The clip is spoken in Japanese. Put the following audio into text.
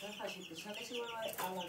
Saca si te sale si vuelve a la